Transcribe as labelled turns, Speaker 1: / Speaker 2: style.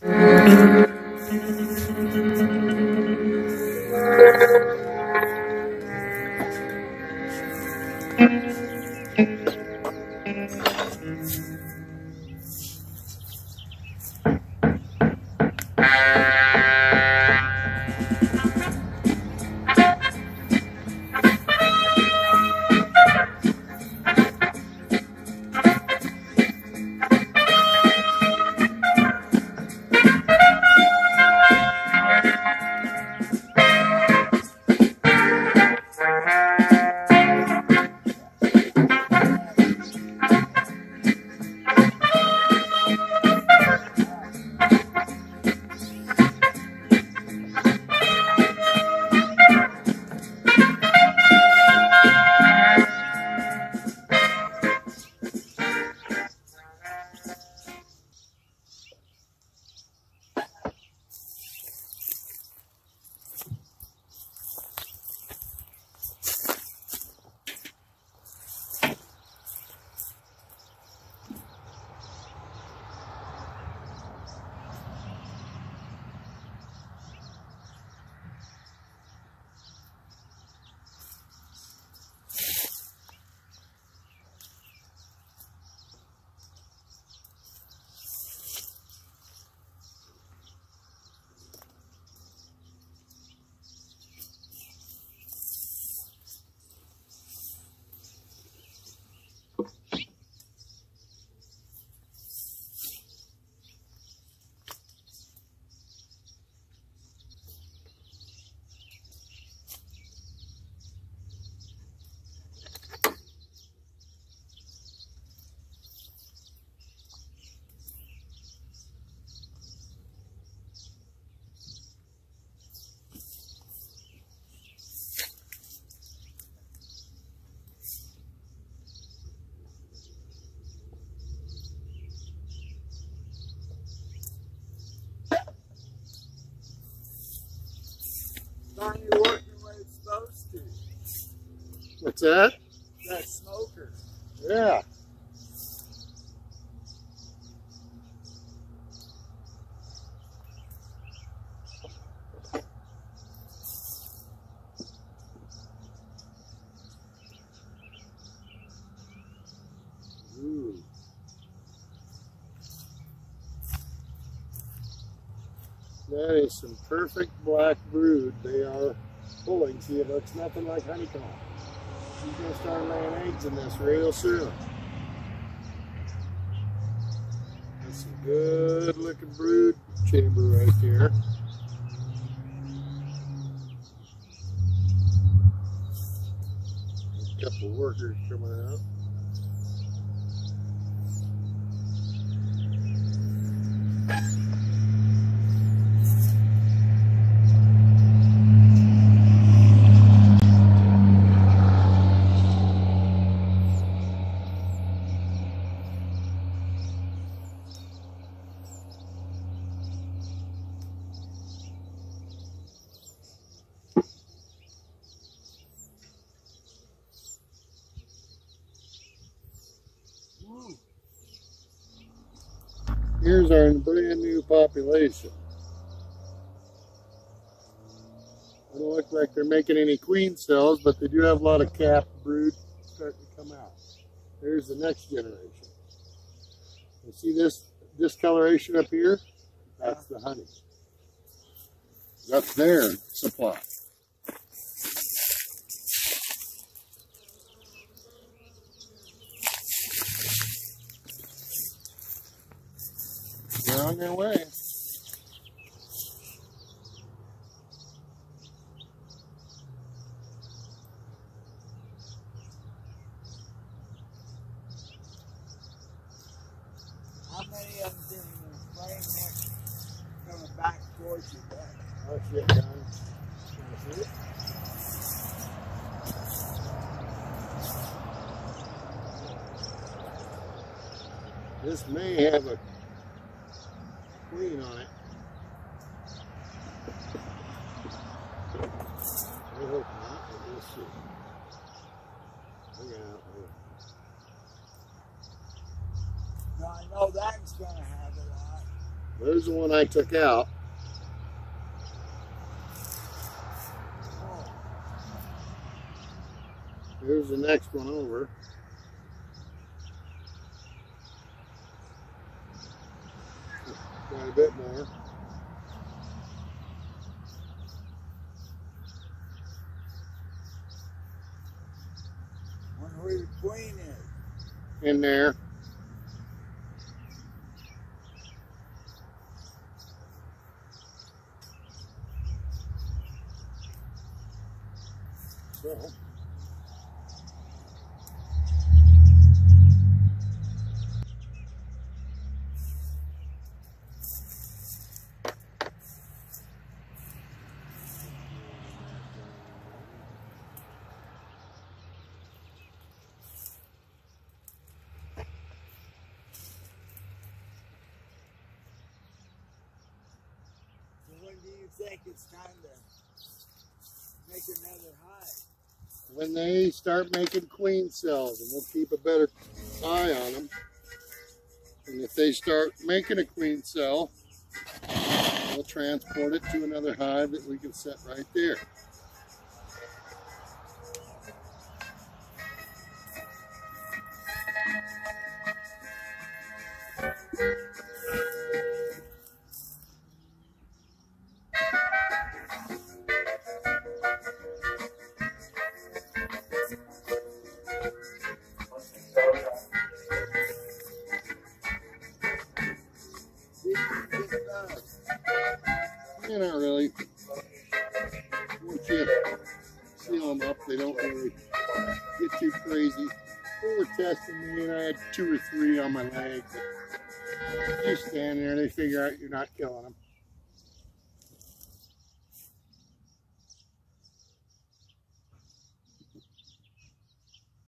Speaker 1: Música
Speaker 2: What's that?
Speaker 1: That smoker.
Speaker 2: Yeah. Ooh. That is some perfect black brood they are pulling. See, it looks nothing like honeycomb. She's gonna start laying eggs in this real soon. That's a good looking brood chamber right there. A couple workers coming out. Here's our brand new population. They don't look like they're making any queen cells, but they do have a lot of capped brood starting to come out. There's the next generation. You see this discoloration up here? That's the honey. That's their supply. They're on their way.
Speaker 1: How many of them the frame next coming back towards you?
Speaker 2: Oh shit, John. Wanna see it? This may have a queen on it. I hope not, but we'll see. Look out, look.
Speaker 1: Now I know that's gonna have a lot.
Speaker 2: There's the one I took out.
Speaker 1: Oh,
Speaker 2: Here's the next one over. Quite a bit more.
Speaker 1: wonder where the queen is.
Speaker 2: in there. So,
Speaker 1: do you think it's time to make another hive?
Speaker 2: when they start making queen cells, and we'll keep a better eye on them. And if they start making a queen cell, we'll transport it to another hive that we can set right there.
Speaker 1: See
Speaker 2: Yeah, not really. Once you seal them up, they don't really get too crazy. They were testing me, and I had two or three on my leg. But you stand there, they figure out you're not killing them.